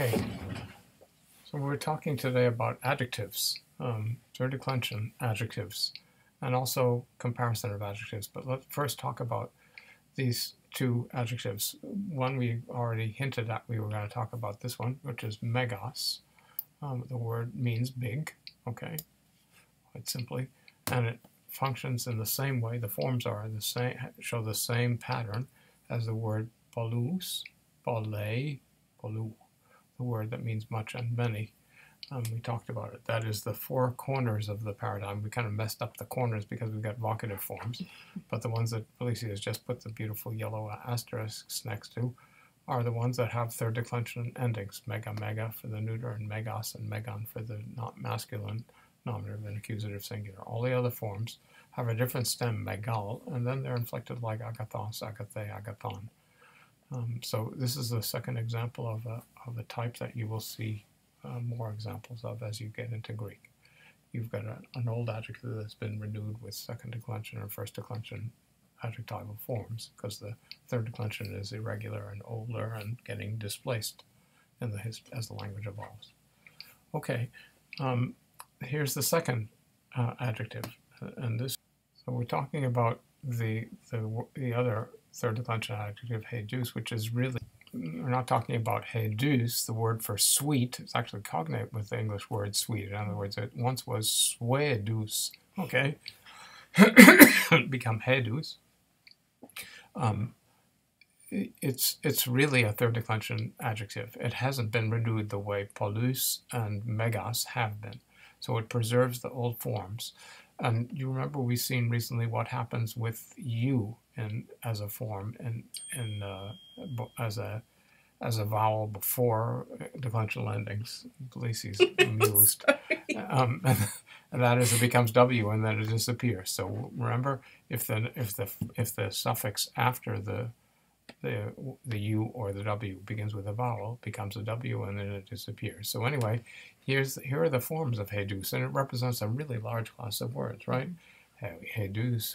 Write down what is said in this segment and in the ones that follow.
Okay, so we're talking today about adjectives, um, third declension adjectives, and also comparison of adjectives. But let's first talk about these two adjectives. One we already hinted at we were going to talk about this one, which is megas. Um, the word means big, okay, quite simply, and it functions in the same way. The forms are the same, show the same pattern as the word polus, polei, polu, the word that means much and many. Um, we talked about it. That is the four corners of the paradigm. We kind of messed up the corners because we've got vocative forms, but the ones that Felicia has just put the beautiful yellow asterisks next to are the ones that have third declension endings, mega, mega for the neuter, and megos and megon for the not masculine nominative and accusative singular. All the other forms have a different stem, megal, and then they're inflected like agathos, agathe, agathon. Um, so this is the second example of a, of a type that you will see uh, more examples of as you get into Greek. You've got a, an old adjective that's been renewed with second declension or first declension adjectival forms because the third declension is irregular and older and getting displaced in the as the language evolves. Okay, um, here's the second uh, adjective, uh, and this. So we're talking about the the the other third declension adjective deuce, which is really we're not talking about deuce, the word for sweet. It's actually cognate with the English word sweet. In other words, it once was deuce. Okay, become deuce um, it's it's really a third declension adjective. It hasn't been renewed the way polus and megas have been. So it preserves the old forms. And you remember we've seen recently what happens with you in as a form and in, in uh, as a as a vowel before declension endings. Lacey's amused. um, and, and, that is it becomes W and then it disappears. So remember, if the if the if the suffix after the the the U or the W begins with a vowel, becomes a W and then it disappears. So anyway, here's here are the forms of heidus, and it represents a really large class of words, right? heidus,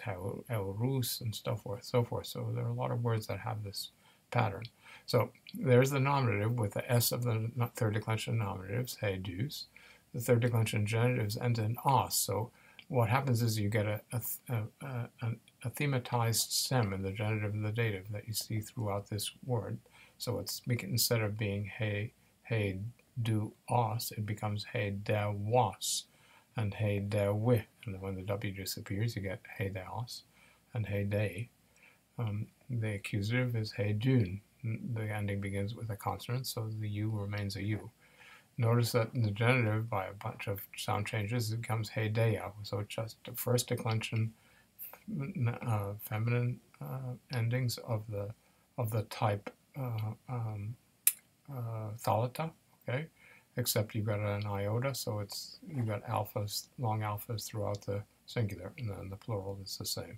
El Rus, and so forth, so forth. So there are a lot of words that have this pattern. So there's the nominative with the S of the third declension nominatives, hey deuce. The third declension genitives end in os. So what happens is you get a, a, a, a, thematized stem in the genitive and the dative that you see throughout this word. So it's instead of being hey, hey, do os, it becomes hey, de was, and hey, de wi. And when the W disappears, you get hey, de os, and hey, de. Um, the accusative is hey, dune the ending begins with a consonant, so the U remains a U. Notice that in the genitive, by a bunch of sound changes, it becomes heidea. So it's just the first declension uh, feminine uh, endings of the of the type uh, um, uh, thalata, okay? Except you've got an iota, so it's you've got alphas, long alphas throughout the singular, and then the plural is the same.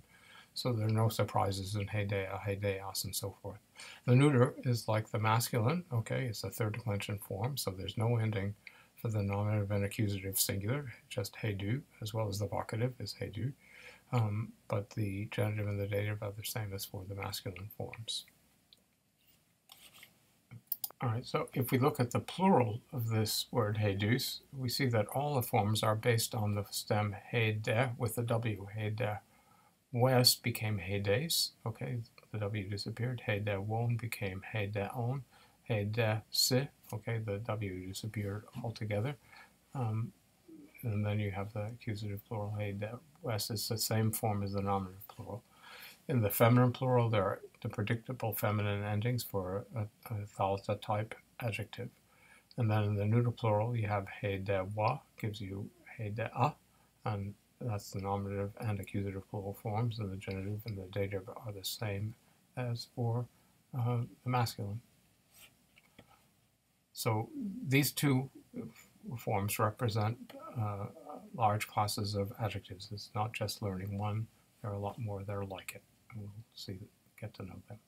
So there are no surprises in heidea, heideas, and so forth. The neuter is like the masculine, okay, it's a third declension form, so there's no ending for the nominative and accusative singular, just heidu, as well as the vocative is heidu. Um, but the genitive and the dative are the same as for the masculine forms. All right, so if we look at the plural of this word heidus, we see that all the forms are based on the stem heide with the W, heide. West became Heydays. Okay, the W disappeared. Heydewon became Heydeon. Heydese. Okay, the W disappeared altogether. Um, and then you have the accusative plural Heyde West. It's the same form as the nominative plural. In the feminine plural, there are the predictable feminine endings for a, a type adjective. And then in the neuter plural, you have Heydewa, gives you Heydea, and that's the nominative and accusative plural forms, and the genitive and the dative are the same as for uh, the masculine. So these two forms represent uh, large classes of adjectives. It's not just learning one, there are a lot more that are like it, and we'll see, get to know them.